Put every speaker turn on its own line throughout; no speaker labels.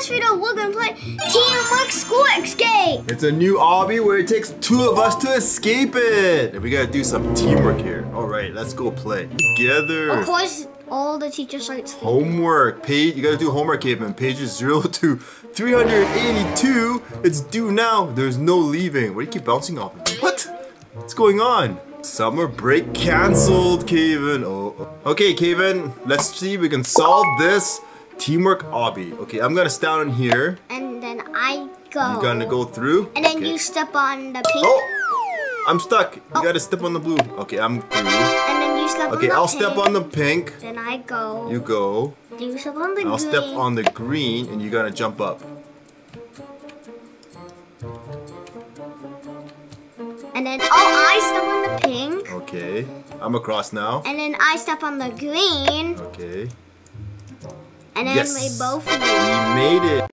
this video, we're gonna play Teamwork School Escape.
It's a new obby where it takes two of us to escape it. And we gotta do some teamwork here. All right, let's go play together.
Of course, all the teacher sites.
Homework. Page. You gotta do homework, Caveman. Pages 0 to 382. It's due now. There's no leaving. Why do you keep bouncing off of? What? What's going on? Summer break cancelled, Kaven. Oh, oh. Okay, Kaven. Let's see if we can solve this teamwork obby. Okay, I'm gonna stand on here.
And then I go.
You're gonna go through.
And then
okay.
you step on the pink.
Oh! I'm stuck. You
Oh.
gotta step on the blue. Okay, I'm through.
And then you step on
Okay, I'll
pink.
step on the pink.
Then I go.
You go.
Then you step on the
I'll
green.
step on the green and you're gonna jump up.
And then, oh, I step on the pink.
Okay. I'm across now.
And then I step on the green.
Okay.
And then
Yes.
we both
We made it.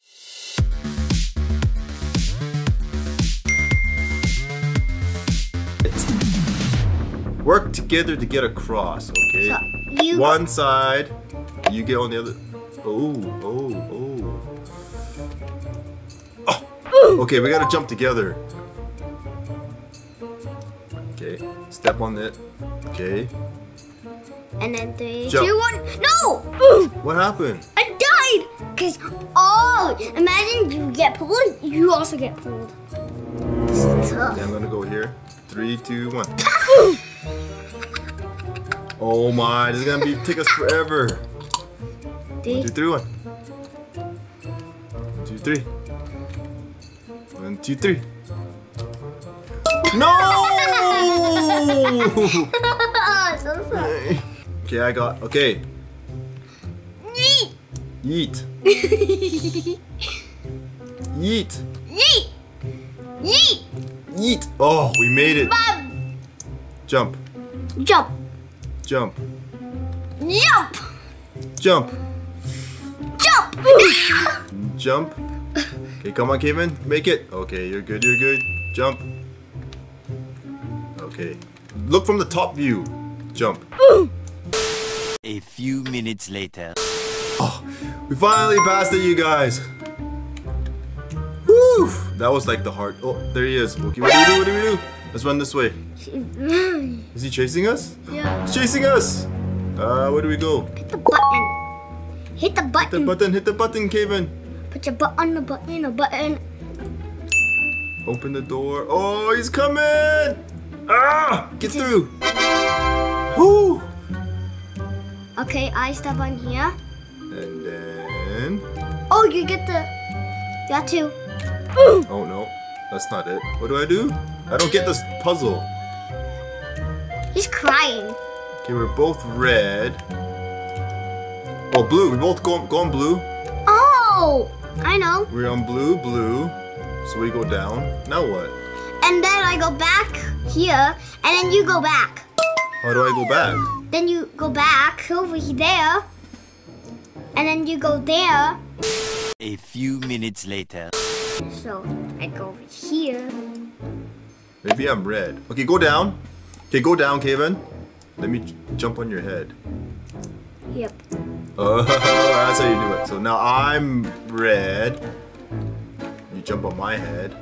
Work together to get across, okay?
So,
One side, you get on the other. Oh, oh, oh. Oh! Okay, we gotta jump together. Okay, step on it. Okay.
And then three,
Jump.
two, one. No!
What happened?
Because, oh, imagine you get pulled, you also get pulled. This is tough.
Okay, I'm gonna go here. Three, two, one. oh my, this is gonna be take us forever. One, two, three, one. One, two, three. One, two, three. No!
so
okay, I got. Okay,
Yeet!
eat,
Yeet!
Yeet.
Yeet!
Yeet. Oh, we made it.
Bam!
Jump,
Jump!
jump,
Jump!
jump,
Jump!
jump. Okay, come on, Kevin, make it. Okay, you're good. You're good. Jump. Okay, look from the top view. Jump.
A few minutes later.
We finally passed it, you guys. Woo! That was like the hard. Oh, there he is. Okay, what do we do? What do we do? Let's run this way. Is he chasing us?
yeah.
He's chasing us. Uh, where do we go?
Hit the button. Hit the button.
Hit The
button.
button. Hit the button, Kevin.
Put your butt on the button, the button.
Open the door. Oh, he's coming! Ah! Get through. Woo!
Okay, I step on here.
And then.
Oh, you get the. You got two.
Oh no, that's not it. What do I do? I don't get this puzzle.
He's crying.
Okay, we're both red. Oh, blue. We both go, go on blue.
Oh! I know.
We're on blue, blue. So we go down. Now what?
And then I go back here, and then you go back.
How do I go back?
Then you go back over there, and then you go there.
A few minutes later.
So I go over here.
Maybe I'm red. Okay, go down. Okay, go down, Kevin. Let me jump on your head.
Yep.
Oh, that's how you do it. So now I'm red. You jump on my head.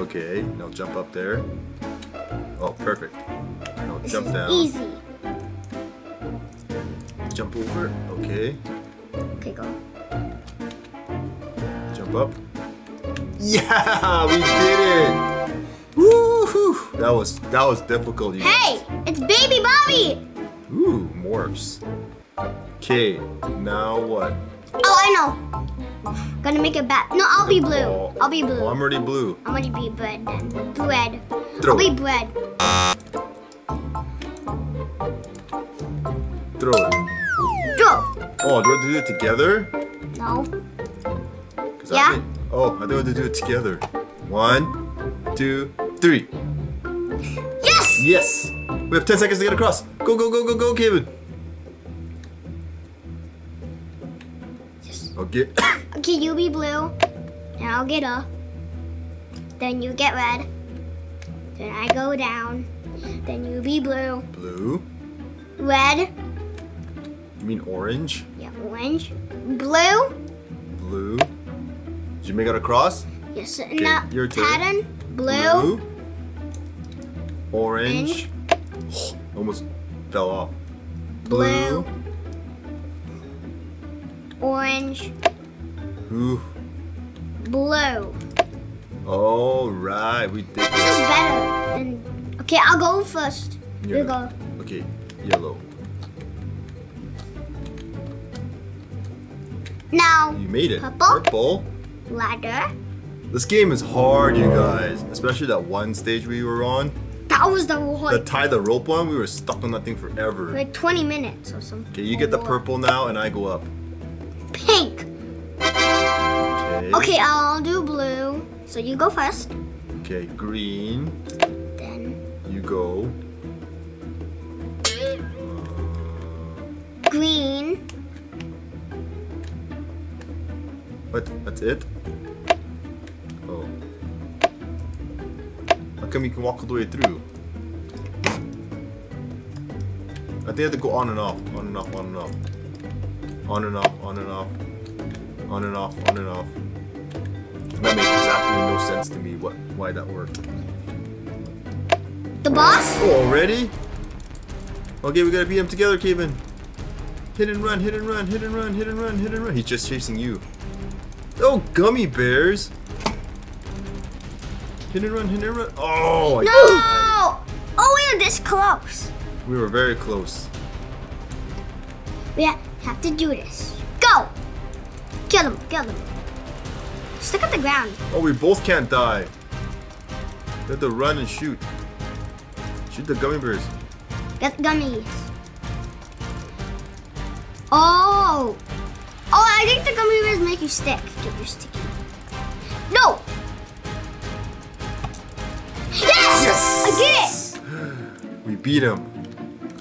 Okay, now jump up there. Oh, perfect. Now
This
jump
is
down.
easy.
Jump over. Okay.
Okay, go.
Jump up. Yeah, we did it. Woohoo! That was that was difficult. You
Hey, it's Baby Bobby.
Ooh, morphs. Okay, now what?
Oh, I know. Gonna make it back. No, I'll be blue.
Oh,
I'll be
oh,
blue.
I'm already blue.
I'm gonna be bread then. Bread.
Throw
I'll be bread.
Throw it. Oh, do we have to do it together?
No.
'Cause I
Yeah.
think- oh, I think we have to do it together. One, two, three.
Yes.
Yes! We have 10 seconds to get across. Go, go, go, go, go, Kevin.
Yes.
Okay.
Okay, you be blue. And I'll get up. Then you get red. Then I go down. Then you be blue.
Blue.
Red.
You mean orange?
Yeah, orange. Blue. Blue.
Did you make it cross?
Yes. now
your turn.
pattern blue,
Orange. Almost fell off.
blue, orange,
Ooh.
blue.
All right, we did
This is better than. Okay, I'll go first. You go.
Okay, yellow.
Now,
You made it.
Purple.
Purple.
ladder.
This game is hard, you guys. Especially that one stage we were on.
That was the
The tie the rope one, we were stuck on that thing forever.
Like 20 minutes or something.
Okay, you get the purple now, and I go up.
Pink.
Okay.
Okay, I'll do blue. So you go first.
Okay, green.
Then
You go.
green.
What? That's it? Oh. How come you can walk all the way through? I think I have to go on and off, on and off, on and off. On and off, on and off. On and off, on and off. That makes exactly no sense to me what why that worked.
The boss?
Oh, already? Okay, we gotta beat him together, Kevin. Hit and run, hit and run, hit and run, hit and run, hit and run. He's just chasing you. Oh, gummy bears! Hit and run, hit and run. Oh, I-
No! Oh, we are this close.
we were very close.
We ha- have to do this. Go! Kill him, kill him. Stick at the ground.
Oh, we both can't die. We have to run and shoot. Shoot the gummy bears.
Get the gummies. Oh! I think the gummy bears make you stick. Get your sticky. No! Yes! I did it!
We beat him.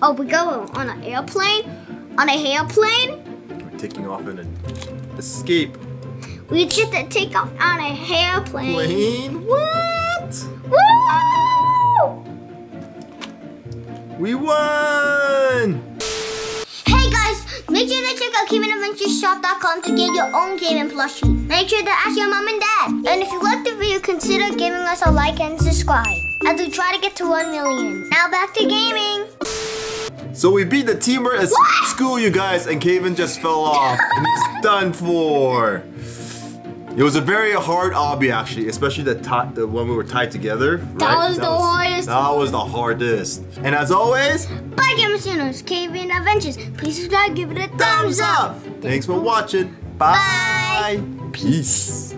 Oh, we go on an airplane? On a airplane?
We're taking off in an escape
We get to take off on a airplane.
plane. What?
Woo!
We won!
Make sure to check out KavenAdventureShop.com to get your own Kaven plushie. Make sure to ask your mom and dad. And if you liked the video, consider giving us a like and subscribe as we try to get to 1 million. Now back to gaming.
So we beat the teamer at
What?
school, you guys, and Kevin just fell off. and he's done for. It was a very hard obby, actually, especially the the one we were tied together.
That
right?
was the hardest
That was the hardest. And as always,
Bye, Gamers Channels, Kaven Adventures. Please subscribe, give it a thumbs
thumbs up. Thanks for watching. Bye.
Bye.
Peace.